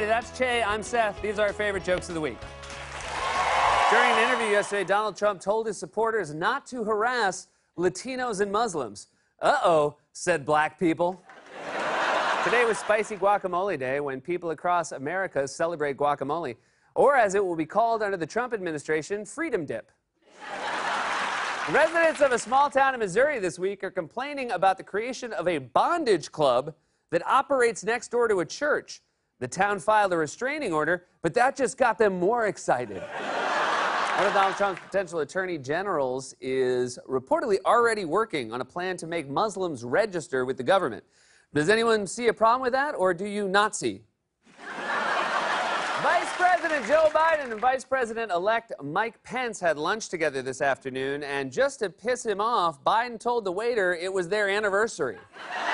that's Che. I'm Seth. These are our favorite jokes of the week. During an interview yesterday, Donald Trump told his supporters not to harass Latinos and Muslims. Uh oh, said black people. Today was Spicy Guacamole Day when people across America celebrate guacamole, or as it will be called under the Trump administration, Freedom Dip. Residents of a small town in Missouri this week are complaining about the creation of a bondage club that operates next door to a church. The town filed a restraining order, but that just got them more excited. One of Donald Trump's potential attorney generals is reportedly already working on a plan to make Muslims register with the government. Does anyone see a problem with that, or do you not see? Vice President Joe Biden and Vice President elect Mike Pence had lunch together this afternoon, and just to piss him off, Biden told the waiter it was their anniversary.